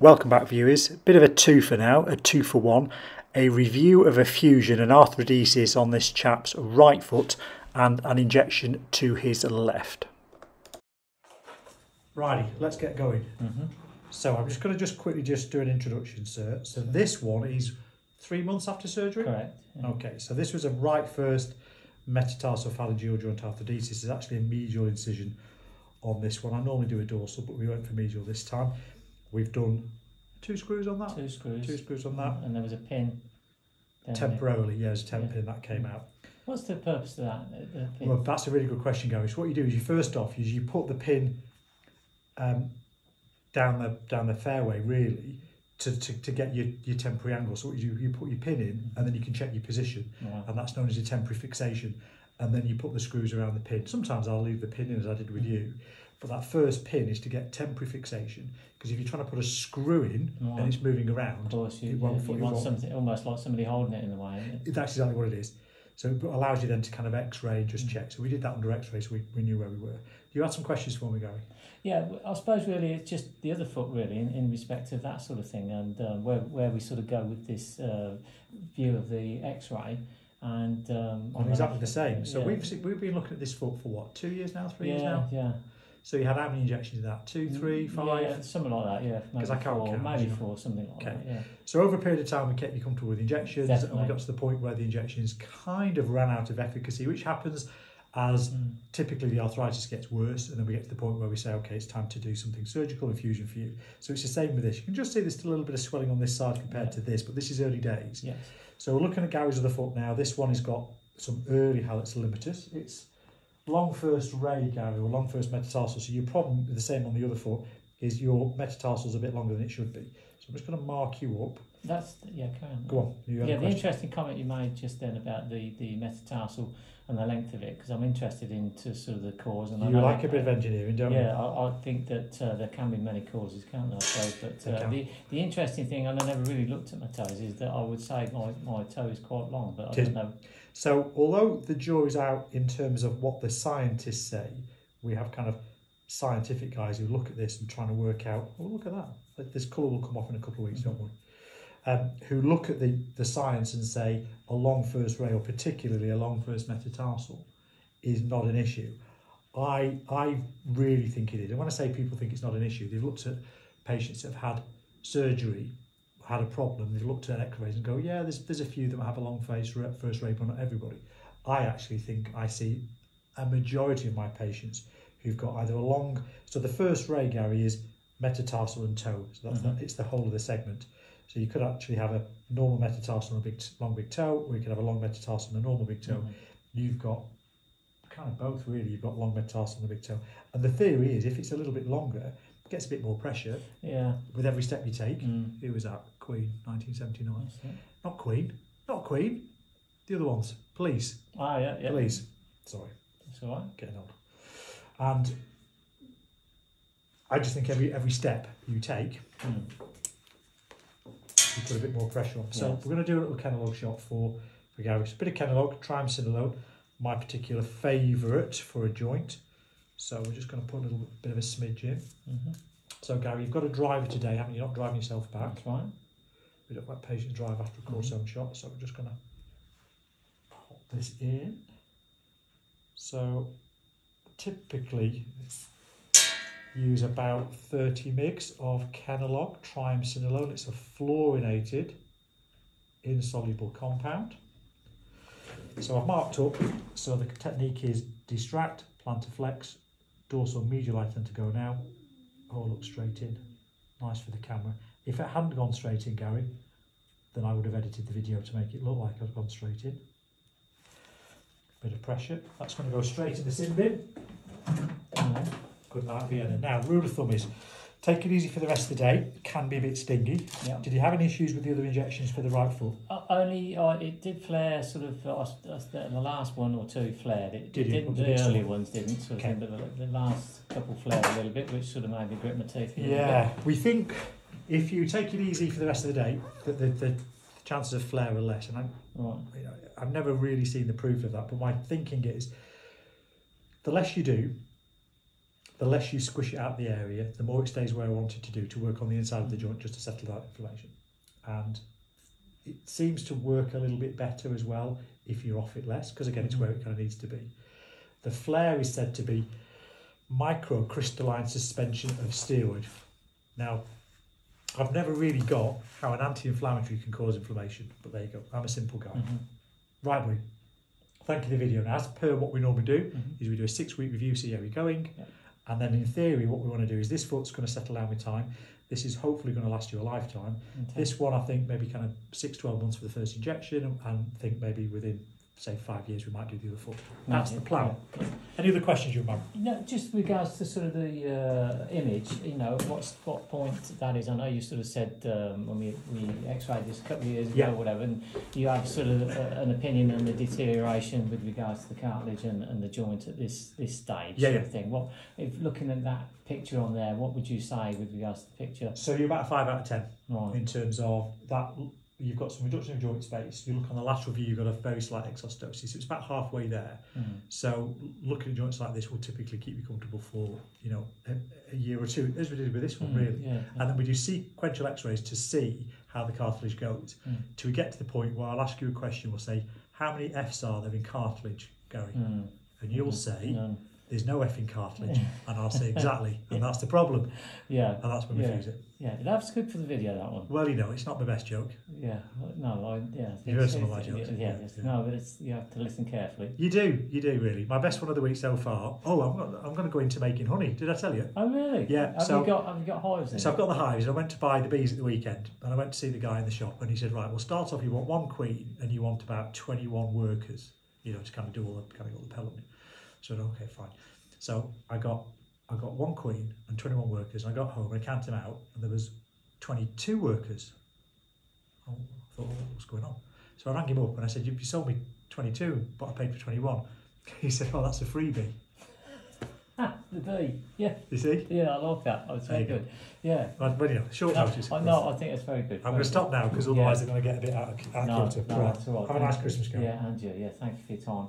Welcome back viewers, bit of a toofer now, a two for one, a review of a fusion and arthrodesis on this chap's right foot and an injection to his left. Righty, let's get going. Mm -hmm. So I'm just going to just quickly just do an introduction, sir. So this one is three months after surgery? Correct. Yeah. Okay, so this was a right first metatarsophalangeal joint arthrodesis. It's actually a medial incision on this one. I normally do a dorsal, but we went for medial this time. We've done two screws on that. Two screws. Two screws on that. And there was a pin. Temporarily, yeah, there's a temp yeah. pin that came out. What's the purpose of that? Well, that's a really good question, Gary. So what you do is you first off is you put the pin um, down the down the fairway really to, to, to get your, your temporary angle. So you you put your pin in and then you can check your position, and that's known as a temporary fixation. And then you put the screws around the pin. Sometimes I'll leave the pin in as I did with mm. you, but that first pin is to get temporary fixation because if you're trying to put a screw in right. and it's moving around, of course, you, yeah, you want something almost like somebody holding it in the way. That's exactly what it is. So it allows you then to kind of X-ray, just mm. check. So we did that under X-ray, so we, we knew where we were. You had some questions for me, Gary. Yeah, I suppose really it's just the other foot really in, in respect of that sort of thing, and um, where where we sort of go with this uh, view of the X-ray and um, exactly the same. So yeah. we've we've been looking at this foot for what two years now, three yeah, years now. Yeah. So you had how many injections of that? Two, mm, three, five? Yeah, something like that, yeah. Because I can't four, count. Maybe four, something like okay. that, yeah. So over a period of time, we kept you comfortable with injections, Definitely. and we got to the point where the injections kind of ran out of efficacy, which happens as mm. typically the arthritis gets worse, and then we get to the point where we say, okay, it's time to do something surgical infusion for you. So it's the same with this. You can just see there's still a little bit of swelling on this side compared yeah. to this, but this is early days. Yes. So we're looking at Gary's other foot now. This one has got some early hallux limitus. It's long first ray, Gary, or long first metatarsal. So your problem with the same on the other foot is your metatarsal is a bit longer than it should be. So I'm just going to mark you up. That's yeah, on. Go on. yeah, the interesting comment you made just then about the the metatarsal and the length of it, because I'm interested into sort of the cause. And you I like a bit of engineering, don't yeah, you? Yeah, I, I, think that uh, there can be many causes, can't there? I suppose. But uh, the the interesting thing, and I never really looked at my toes, is that I would say my my toe is quite long, but I don't know. So although the jury's out in terms of what the scientists say, we have kind of scientific guys who look at this and trying to work out. Oh, look at that! This colour will come off in a couple of weeks, mm-hmm. don't worry um, who look at the, the science and say a long first ray or particularly a long first metatarsal, is not an issue. I I really think it is. And when I say people think it's not an issue, they've looked at patients that have had surgery, had a problem, they've looked at x-rays and go, yeah, there's, there's a few that have a long face first ray, but not everybody. I actually think I see a majority of my patients who've got either a long, so the first ray, Gary, is metatarsal and toe. So that's mm-hmm. the, it's the whole of the segment. So you could actually have a normal metatarsal and a big long big toe, or you could have a long metatarsal and a normal big toe. Mm-hmm. You've got kind of both really. You've got long metatarsal and a big toe. And the theory is if it's a little bit longer, it gets a bit more pressure. Yeah. With every step you take. Mm. Who was that? Queen, 1979. Not Queen. Not Queen. The other ones. please. Ah, yeah, yeah. Police. Sorry. That's all right. Getting old. And I just think every every step you take, mm you put a bit more pressure on. So we're going to do a little Kenalog shot for, for Gary. It's a bit of Kenalog, triamcinolone, my particular favourite for a joint. So we're just going to put a little bit of a smidge in. Mm -hmm. So Gary, you've got a driver today, haven't you? Not driving yourself back. That's right. We don't let patients drive after a cortisone mm -hmm. shot, so we're just going to put this in. So typically use about 30 mg of Kenalog triamcinolone. It's a fluorinated insoluble compound. So I've marked up, so the technique is distract, plantar flex, dorsal medial I tend to go now, all oh, look straight in, nice for the camera. If it hadn't gone straight in, Gary, then I would have edited the video to make it look like I've gone straight in. Bit of pressure, that's going to go straight in the sin bin. Good night, Vienna. Now, rule of thumb is take it easy for the rest of the day. It can be a bit stingy. Yeah. Did you have any issues with the other injections for the right foot? Uh, only uh, it did flare sort of. Uh, the last one or two flared. It, did it didn't. The early ones didn't. Sort okay. of the, the, last couple flared a little bit, which sort of made me grit my teeth. Yeah, we think if you take it easy for the rest of the day, that the, the, the chances of flare are less. And I, right. you know, I've never really seen the proof of that. But my thinking is, the less you do, the less you squish it out the area, the more it stays where I want it to do to work on the inside of the joint just to settle that inflammation. And it seems to work a little bit better as well if you're off it less, because again, it's mm-hmm. where it kind of needs to be. The flare is said to be microcrystalline suspension of steroid. Now, I've never really got how an anti-inflammatory can cause inflammation, but there you go. I'm a simple guy. Mhm. Right, boy. Thank you for the video. Now, as per what we normally do, Mhm. is we do a six-week review, see how we're going, Yeah. and then in theory, what we want to do is this foot's going to settle down with time. This is hopefully going to last you a lifetime. Okay. This one, I think, maybe kind of six, 12 months for the first injection, and- and think maybe within, say, five years, we might do the other foot. That's the plan. Yeah. Any other questions, you man? No, just regards to sort of the uh, image, you know, what's what point that is. I know you sort of said um, when we, we x-rayed this a couple of years ago Yeah. or whatever, and you have sort of uh, an opinion on the deterioration with regards to the cartilage and, and the joint at this this stage Yeah, sort yeah. of thing. What if looking at that picture on there, what would you say with regards to the picture? So you're about a five out of 10 Right. in terms of that. You've got some reduction of joint space. You look on the lateral view, you've got a very slight exostosis. It's about halfway there. Mm. So looking at joints like this will typically keep you comfortable for, you know, a, a year or two, as we did with this one, Mm, really. Yeah. And then we do sequential x-rays to see how the cartilage goes. Mm. Till we get to the point where I'll ask you a question, we'll say, how many Fs are there in cartilage, Gary? Mm. And you'll Mhm. say, None. There's no F in cartilage. and I'll say, exactly. And that's the problem. Yeah. And that's when we Yeah. fuse it. Yeah. That's good for the video. That one. Well, you know, it's not my best joke. Yeah, no, I, yeah. You heard some of my jokes. Yeah, Yeah, yeah. no, but it's you have to listen carefully. You do, you do really. My best one of the week so far. Oh, I'm, not, I'm going to go into making honey. Did I tell you? Oh, really? Yeah, Have so- you got have you got hives? In So it? I've got the hives. And I went to buy the bees at the weekend, and I went to see the guy in the shop, and he said, "Right, we'll start off. You want one queen, and you want about twenty-one workers, you know, to kind of do all the kind of all the pellet." So I said, "Okay, fine." So I got I got one queen and twenty-one workers. And I got home and I counted them out, and there was twenty-two workers. Oh, I thought, well, what's going on? So I rang him up and I said, "You you sold me twenty-two, but I paid for twenty-one." He said, "Oh, that's a freebie." Ah, the bee. Yeah, You see? yeah, I like that. It's very you go. good. Yeah. Well, well, you know, short No, notice. I, no, I think it's very good. I'm going to stop now because otherwise they're going to get a bit out of, good. out No, of no, Right. that's all right. Have a nice. Christmas, Gary. Yeah, and you. Yeah, thank you for your time.